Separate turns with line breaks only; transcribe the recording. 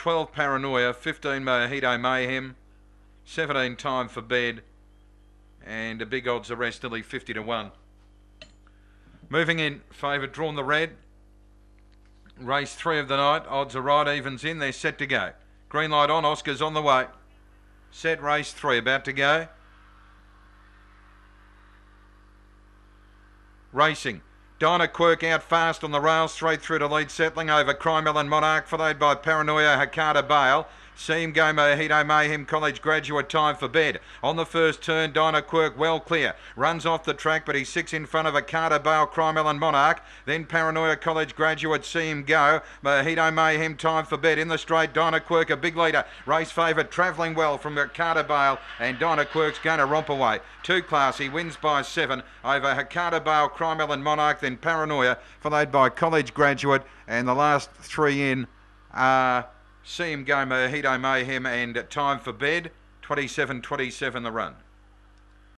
12 Paranoia, 15 Mojito Mayhem, 17 Time for Bed, and a big odds arrest nearly 50 to 1. Moving in, favourite drawn the red. Race three of the night, odds are right, evens in, they're set to go. Green light on, Oscar's on the way. Set race three, about to go. Racing. Dinah Quirk out fast on the rails, straight through to lead, settling over Cromwell and Monarch, followed by Paranoia, Hakata Bale. Seam Go Mojito Mayhem College graduate time for bed. On the first turn, Dinah Quirk well clear. Runs off the track, but he's six in front of a Carter Bale, Cromwell and Monarch. Then Paranoia College graduate, see him go. Uh, Mojito Mayhem time for bed. In the straight, Dinah Quirk, a big leader. Race favourite, travelling well from Carter Bale, and Dinah Quirk's going to romp away. Two class, He wins by seven over Hakata Bale, Cromwell and Monarch, then Paranoia, followed by College Graduate, and the last three in are. See him go Mojito Mayhem and Time for Bed. 27 27 the run.